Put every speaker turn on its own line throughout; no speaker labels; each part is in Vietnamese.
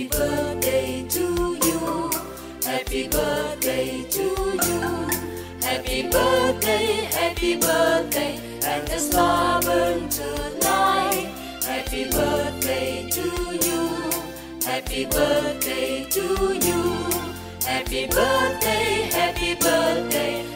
Happy birthday to you. Happy birthday to you. Happy birthday, happy birthday, and the star tonight. Happy birthday to you. Happy birthday to you. Happy birthday, happy birthday.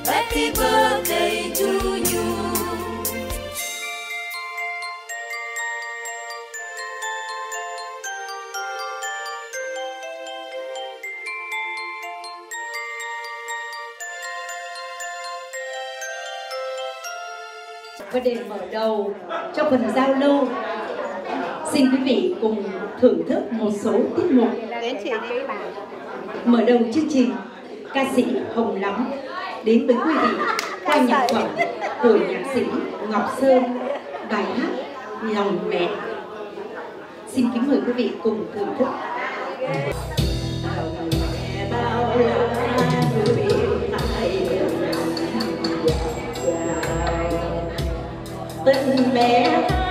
và để mở đầu cho phần giao lưu. Xin quý vị cùng thưởng thức một số tiết mục. Mở đầu chương trình ca sĩ Hồng Lắm đến với quý vị qua nhạc phẩm của nhạc sĩ Ngọc Sơn bài hát Lòng Mẹ. Xin kính mời quý vị cùng thưởng thức. Hồng mẹ bao la
Listen, man.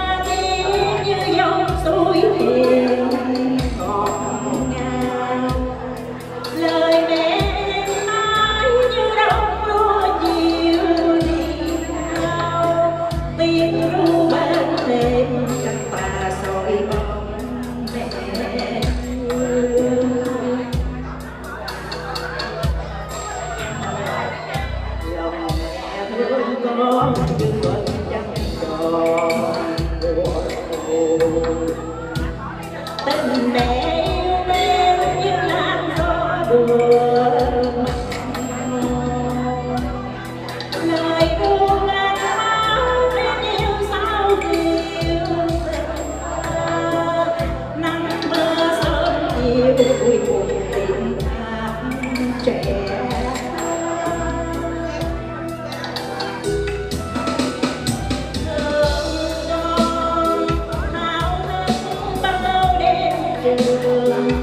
do.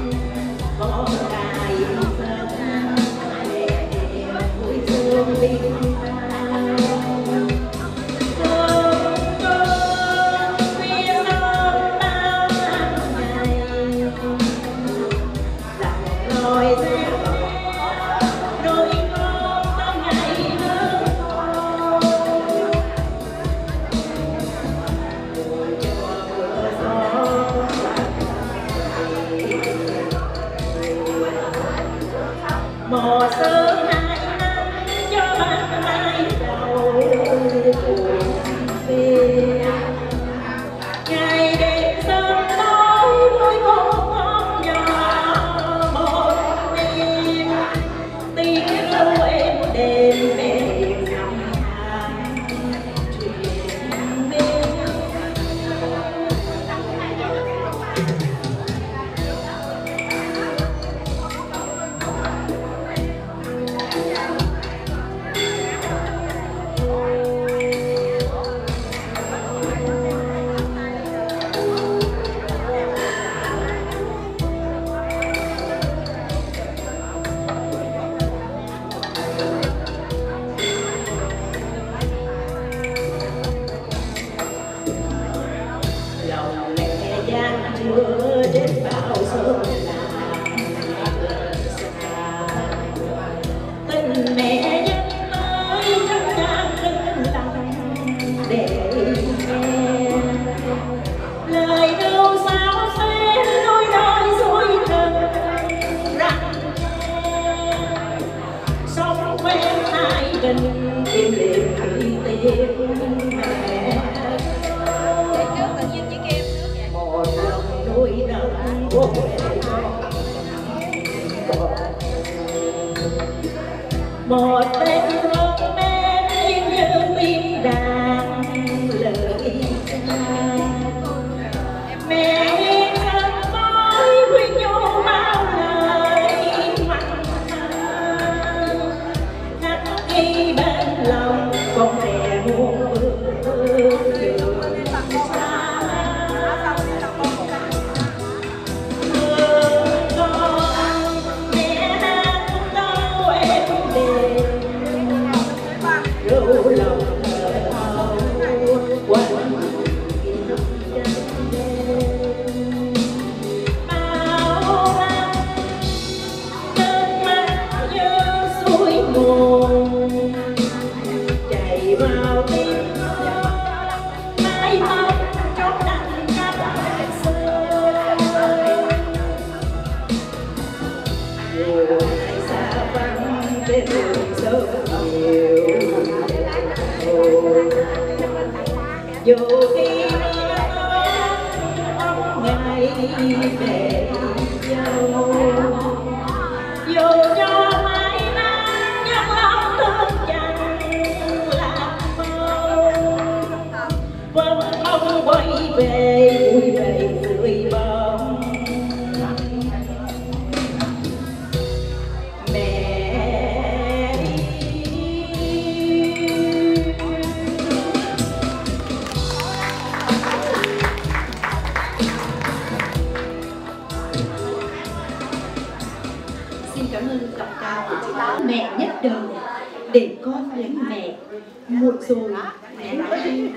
Muộn rồi. Mẹ đi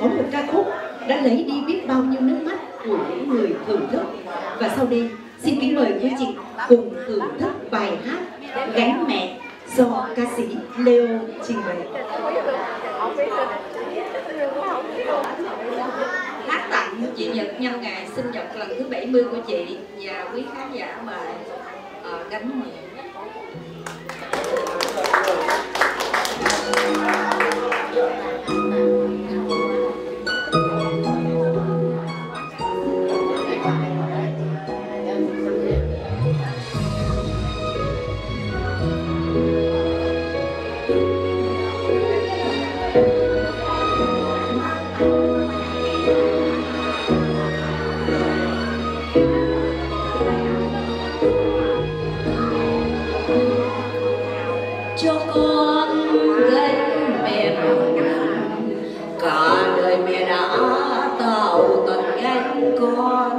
có một ca khúc đã lấy đi biết bao nhiêu nước mắt của những người thưởng thức. Và sau đây xin kính mời quý chị cùng thưởng thức bài hát gánh mẹ do ca sĩ Leo trình bày.
Hát tặng chị Nhật nhân ngày sinh nhật lần thứ 70 của chị và quý khán giả mời uh, gánh mẹ cho con gánh mẹ nặng cả. Đời mẹ đã tạo tận gánh con,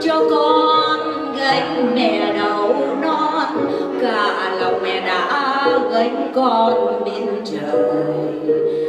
cho con gánh mẹ đầu non. Cả lòng mẹ đã gánh con bên trời.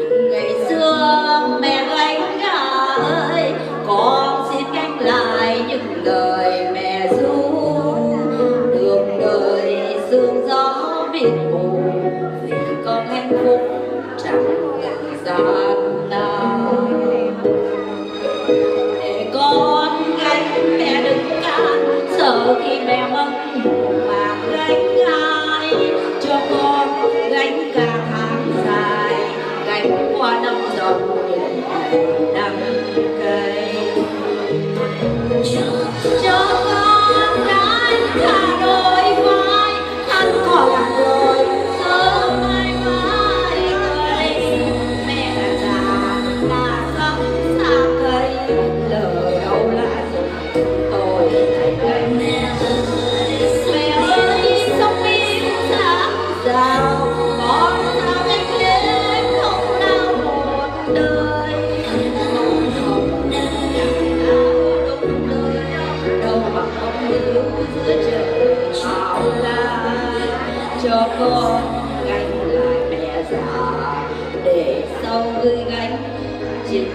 Con. Gánh lại mẹ già để sau người gánh chính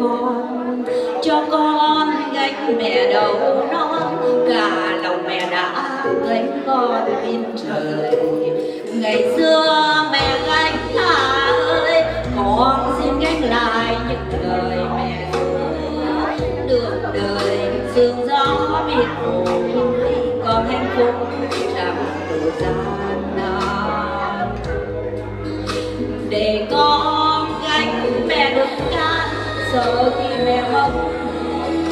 con, cho con gánh mẹ đầu non, cả lòng mẹ đã gánh con bên trời. Ngày xưa mẹ gánh ta ơi, con xin gánh lại những lời mẹ xưa. Đường đời sương gió biết mù, con hạnh phúc chẳng đủ gian khi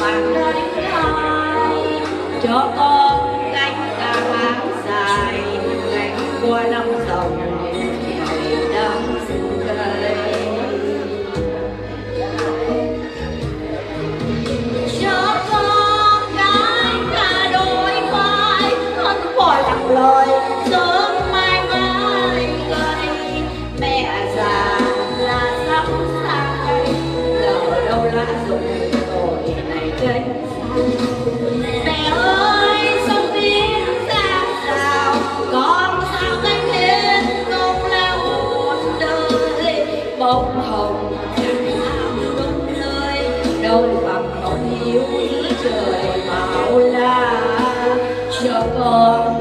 mẹ mất mang cho con cánh cả tháng dài gánh qua năm God.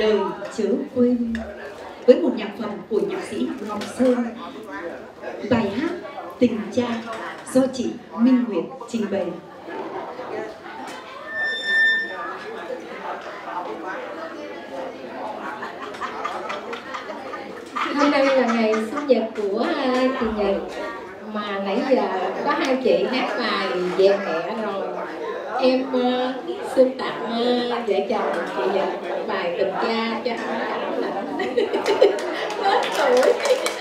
đời chớ quên với một nhạc phẩm của nhạc sĩ Ngọc Sơn, bài hát Tình Cha do chị Minh Nguyệt trình bày.
Hôm nay là ngày sinh nhật của chị Nhật, mà nãy giờ có hai chị hát bài về mẹ rồi em ờ, xin tặng ờ, vợ chồng chị dành bài tình ca cho anh lạnh hết tuổi.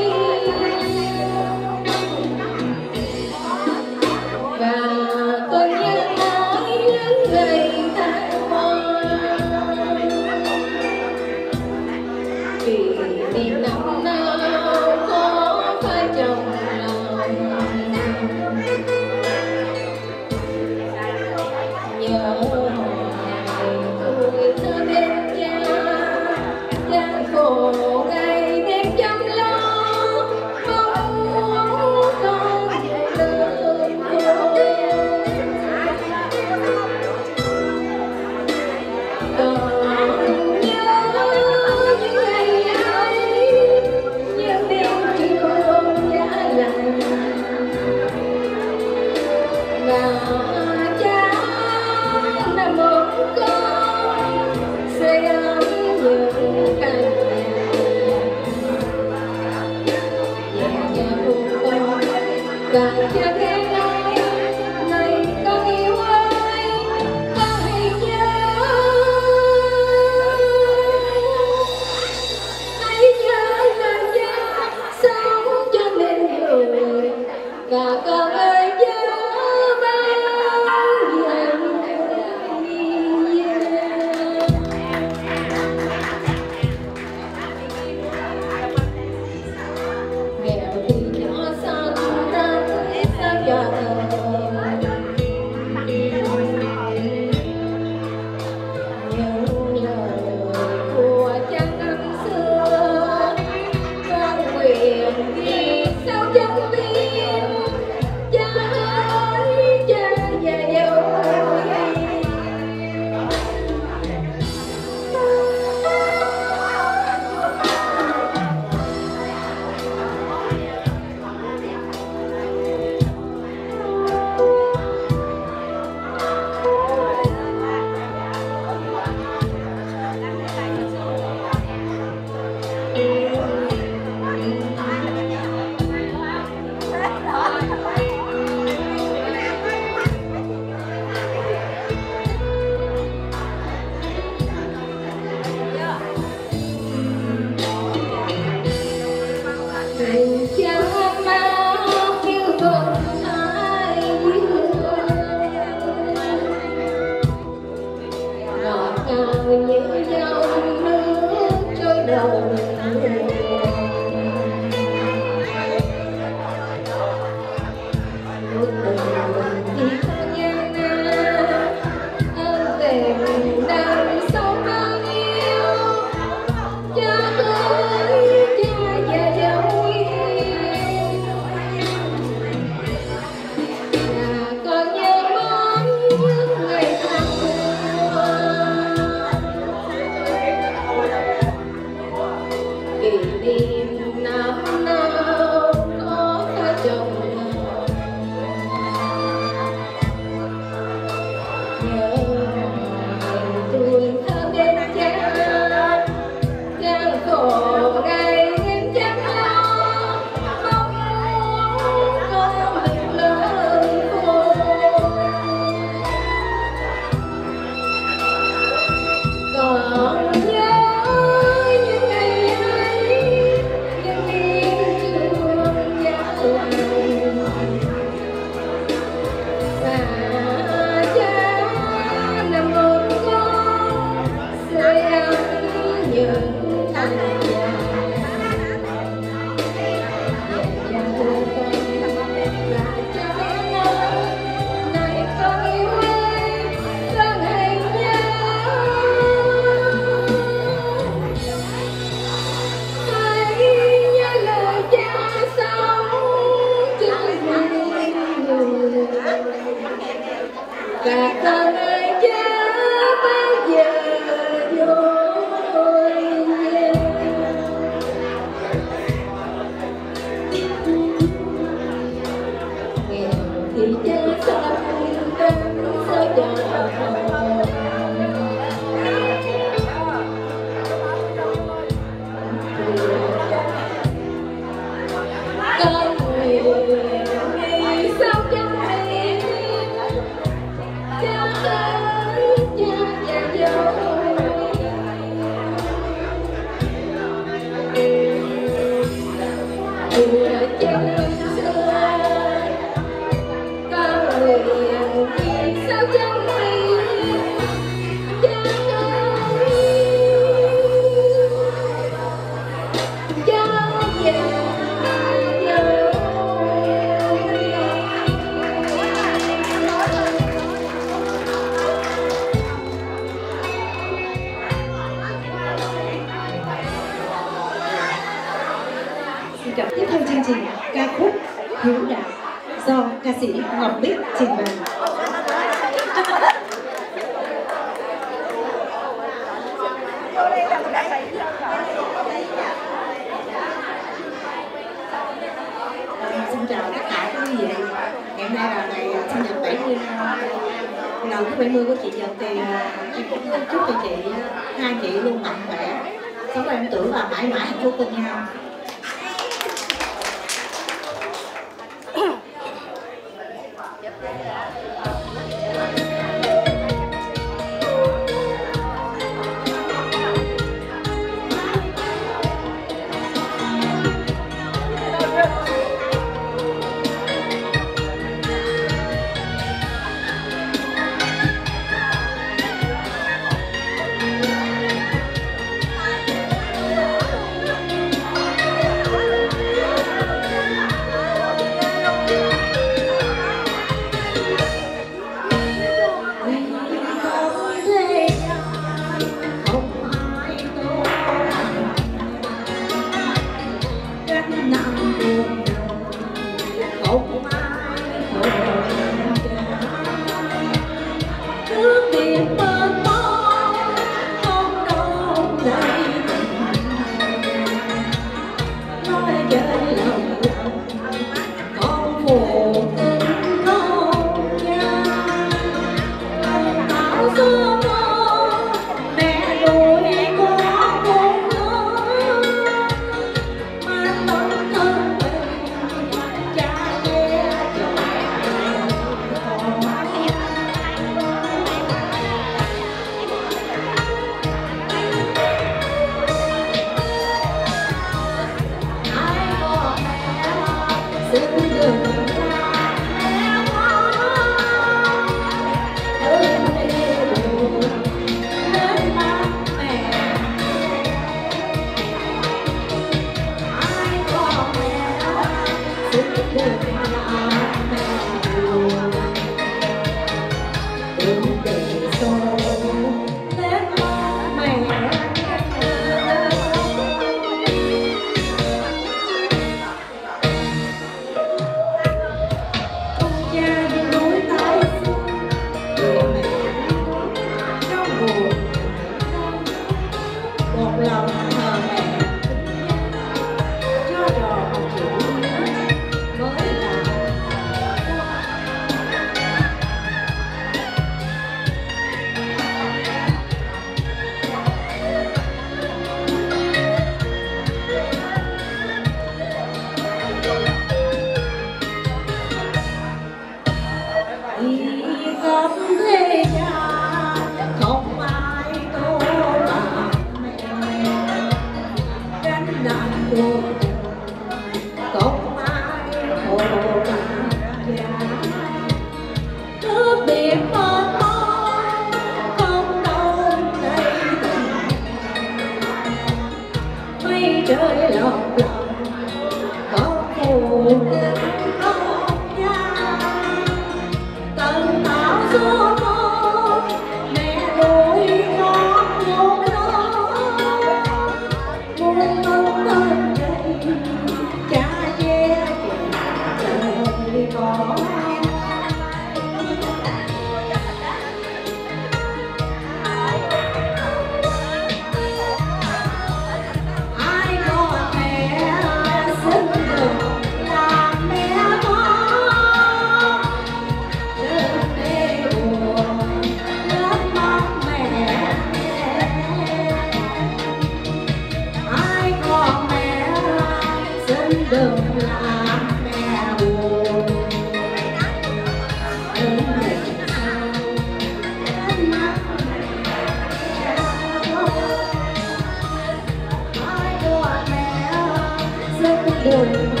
Với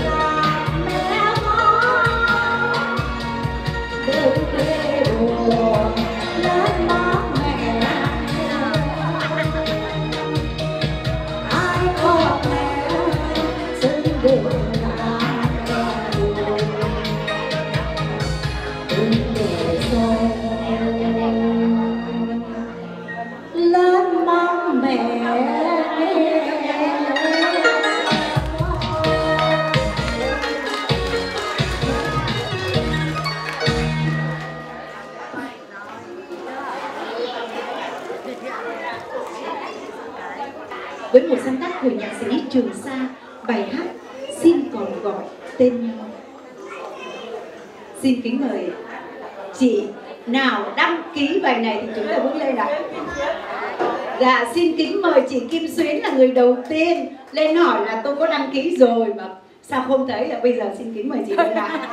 rồi mà sao không thấy là bây giờ xin kính mời chị lên ạ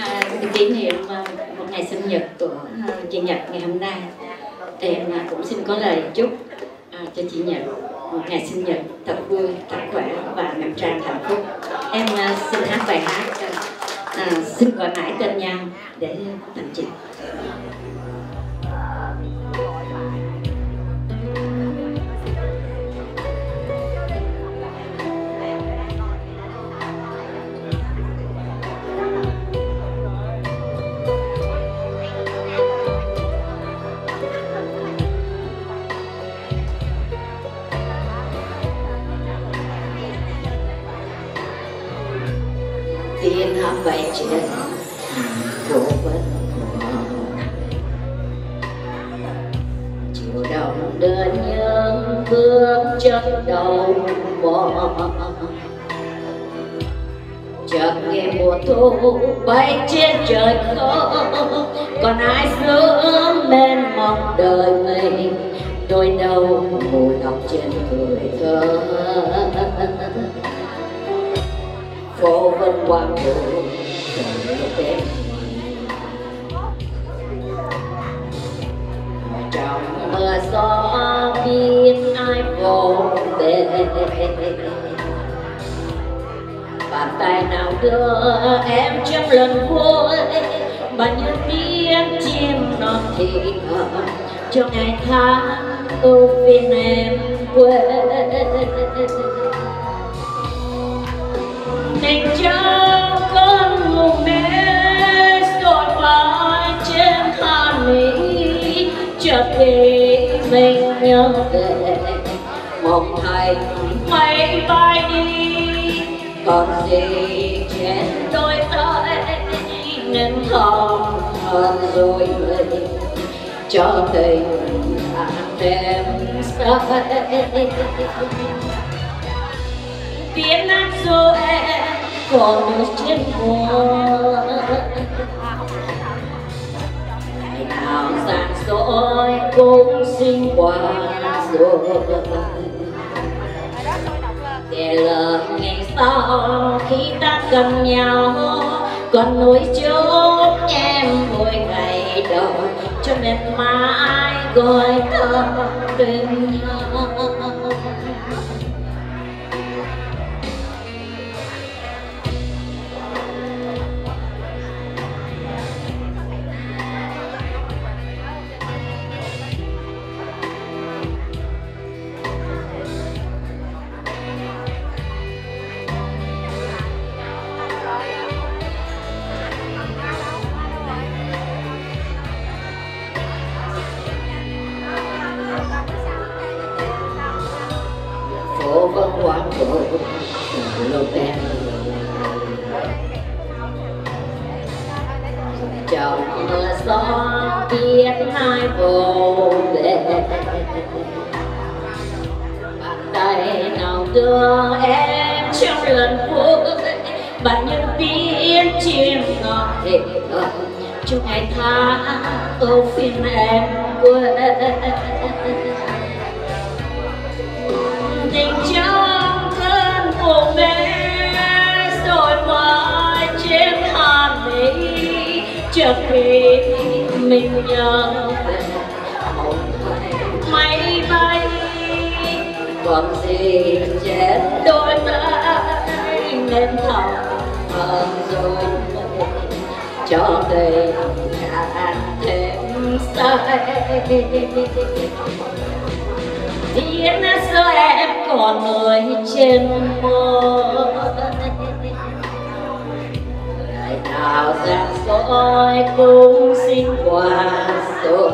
À, kỷ niệm à, một ngày sinh nhật của à, chị Nhật ngày hôm nay thì em cũng xin có lời chúc cho chị Nhật một ngày sinh nhật thật vui, thật khỏe và ngập tràn hạnh phúc. Em xin hát bài hát à, à, xin gọi mãi tên nhau để tặng chị. Vậy chị bài trên phố chiều đồng đơn nhân bước chân đầu mò chợt nghe mùa thu bay trên trời không. Còn ai sướng bên mong đời mình? Đôi đầu mù đọc trên tuổi thơ phố vân quang đường đêm trong mưa gió biết ai vô về bàn tay nào đưa em trong lần vui mà như tiếng chim non thì thầm cho ngày tháng ưu phiền em quên thì mình nhớ về. Mong thầy mây bay đi, còn gì trên đôi tay, nên thầm hơn rồi mình cho tình anh em say tiếng hát rồi em còn được chết buồn ngày nào giản dỗi cũng sinh qua rồi để lỡ ngày sau khi ta gần nhau còn nỗi chốt em mỗi ngày đợi cho bên mãi gọi thơ tình trong mưa biết hai vô về bàn tay nào đưa em trong lần vui bạn nhân biết chim ngọt để chúc ngày tháng tô phiền em quên. Tình trong thân của mẹ rồi mãi trên hàn mỹ chợt về mình nhớ. Một máy bay còn gì chết đôi tay nên thầm hơn rồi cho tình càng thêm say. Biết giờ em còn người trên môi. Nào giang soi cũng xin qua rồi.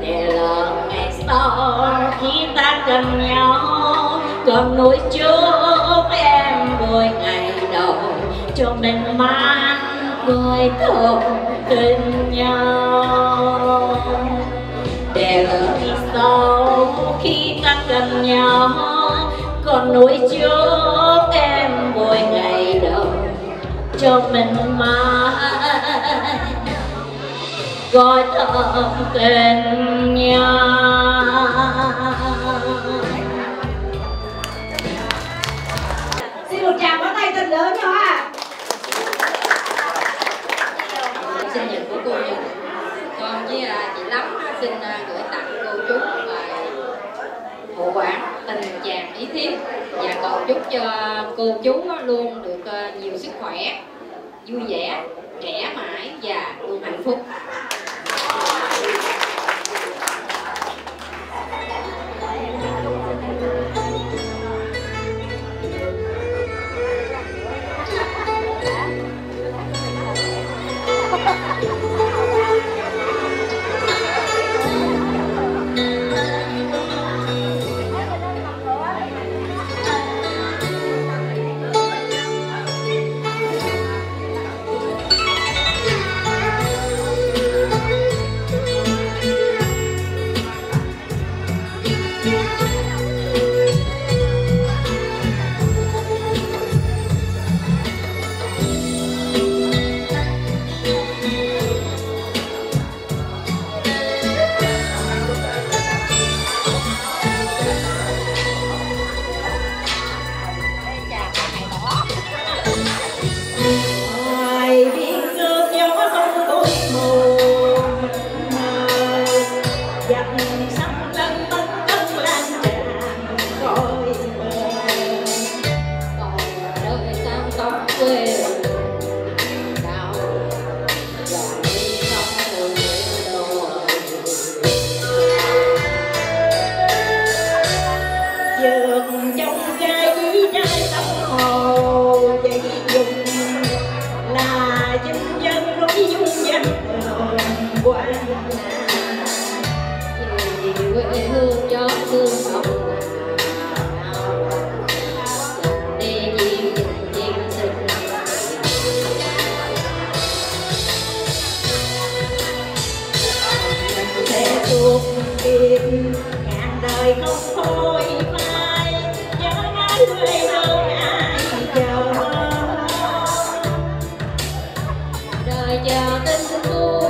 Để là ngày sau khi ta cần nhau, Còn nỗi chúc em vui ngày đầu, Cho mình mang gọi thông tình nhau. Để ở ngày sau khi ta cần nhau, còn nỗi chúc em vui ngày cho mình mãi. Gọi thầm tình nhau.
Chúc cho cô chú luôn được ờ, nhiều sức khỏe, vui vẻ, trẻ mãi và luôn hạnh phúc. Đời
chờ
tình vui